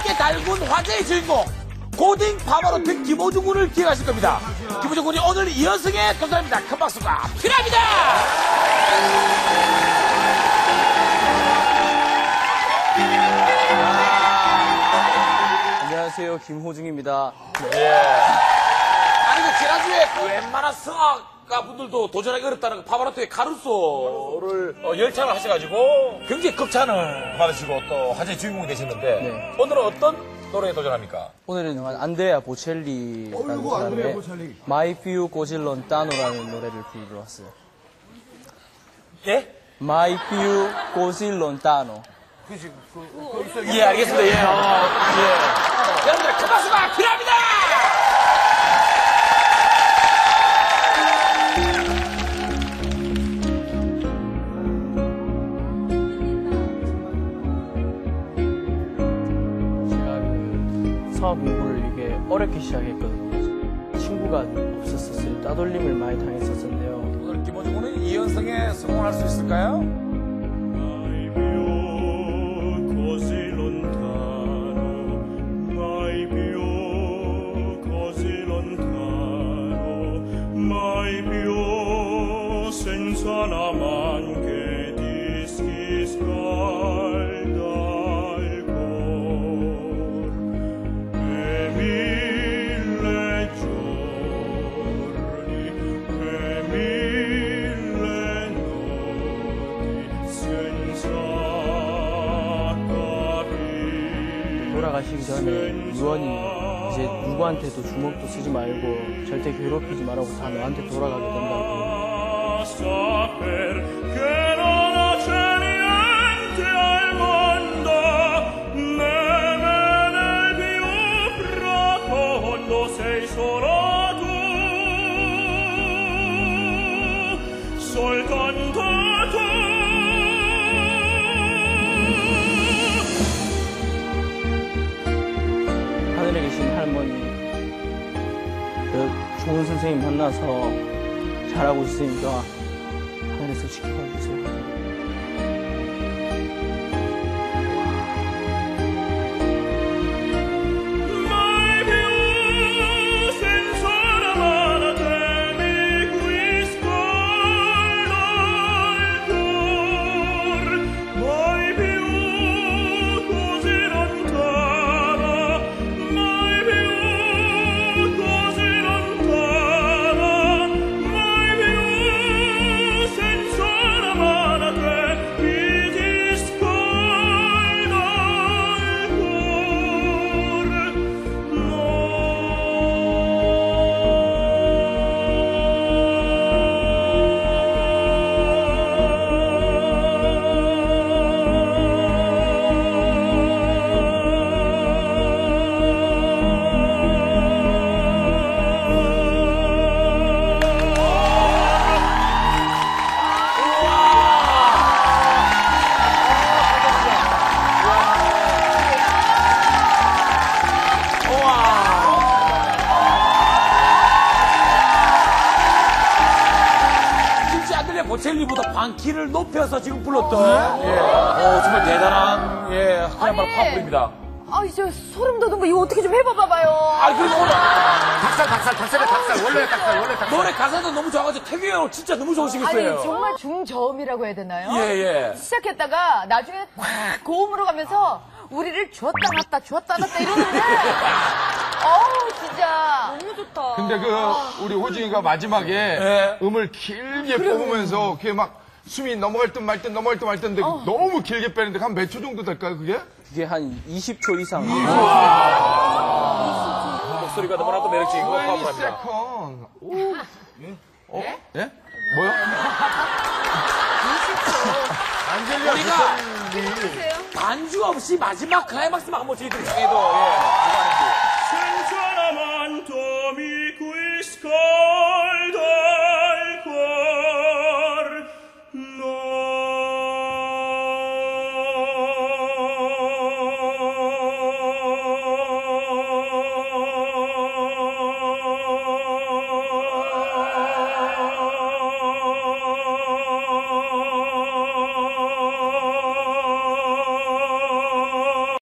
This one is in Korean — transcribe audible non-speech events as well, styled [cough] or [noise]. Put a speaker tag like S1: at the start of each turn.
S1: 함께 달군 화제의 주인공 고딩 파바로트 김호중 군을 기획하실 겁니다. 김호중 군이 오늘 이연승에 도전합니다. 큰 박수가 필요합니다.
S2: 안녕하세요, 김호중입니다.
S1: 아니 그 지난주에 그 웬만한 성악 가 분들도 도전하기 어렵다는 그 파바로트의 카루소를 어, 열창을 하셔가지고 굉장히 극찬을 받으시고 또 화제의 주인공이 되셨는데
S2: 네.
S1: 오늘은 어떤 노래에 도전합니까?
S2: 오늘은 안드레아 보첼리라는 사람의 Mai più così lontano라는 노래를 부르러 왔어요.
S1: 예?
S2: Mai più così lontano.
S1: 예, 알겠습니다. 예. 어, 예. 여러분들 큰 박수가 필요합니다.
S2: 공부를 이게 어렵게 시작했거든요. 친구가 없었었어요. 따돌림을 많이 당했었는데요.
S1: 오늘 김호중 군은 이연승에 성공할 수 있을까요?
S3: Mai più così
S2: 돌아가시기 전에 유언이 이제 누구한테도 주먹도 쓰지 말고 절대 괴롭히지 말라고 다 너한테 돌아가게 된다고.
S3: saper
S2: 좋은 선생님 만나서 잘하고 있으니까 하늘에서 지켜봐 주세요.
S1: 보첼리보다 반 키를 높여서 지금 불렀던 예. 어, 정말 대단한 예, 그야말로
S4: 아니.
S1: 파프입니다.
S4: 아, 이제 소름 돋는 거 이거 어떻게 좀 해봐봐요.
S1: 아니 그리고 오늘
S5: 닭살, 닭살, 닭살에 닭살. 원래 닭살, 원래 닭살.
S1: 노래 가사도 너무 좋아가지고 태규 형 진짜 너무 좋으시겠어요.
S4: 아니, 정말 중저음이라고 해야 되나요?
S1: 예, 예.
S4: 시작했다가 나중에 확 고음으로 가면서 우리를 주었다 놨다 주었다 놨다 이러는데 [laughs] 어우 진짜.
S5: 근데 그, 우리 호중이가 마지막에
S1: 예.
S5: 음을 길게 뽑으면서 그게 막 숨이 넘어갈 듯 말 듯 넘어갈 듯 말 듯인데 너무 길게 빼는데 한 몇 초 정도 될까요, 그게?
S2: 그게 한 20초 이상.
S1: 목소리가 너무나도 매력적이고
S5: 20
S1: powerful합니다.
S5: second. 오. 어? 예? 뭐요?
S1: 우리가 반주 없이 마지막 클라이막스만 한번 저희들이 청해도 예.